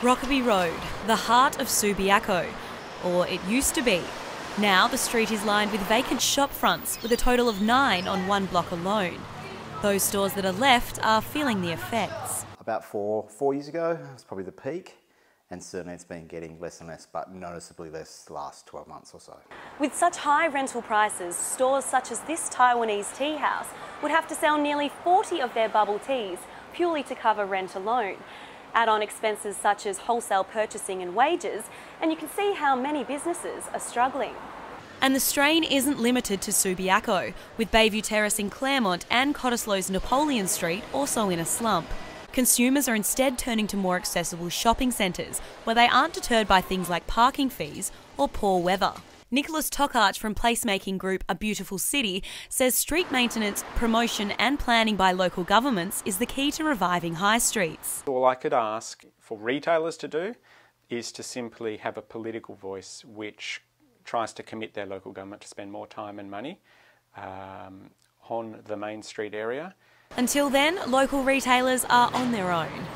Rokeby Road, the heart of Subiaco, or it used to be. Now the street is lined with vacant shop fronts, with a total of nine on one block alone. Those stores that are left are feeling the effects. About four, four years ago, it was probably the peak, and certainly it's been getting less and less, but noticeably less the last 12 months or so. With such high rental prices, stores such as this Taiwanese tea house would have to sell nearly 40 of their bubble teas purely to cover rent alone. Add on expenses such as wholesale purchasing and wages, and you can see how many businesses are struggling. And the strain isn't limited to Subiaco, with Bayview Terrace in Claremont and Cottesloe's Napoleon Street also in a slump. Consumers are instead turning to more accessible shopping centres, where they aren't deterred by things like parking fees or poor weather. Nicholas Tockarch from placemaking group A Beautiful City says street maintenance, promotion, and planning by local governments is the key to reviving high streets. All I could ask for retailers to do is to simply have a political voice which tries to commit their local government to spend more time and money um, on the main street area. Until then, local retailers are on their own.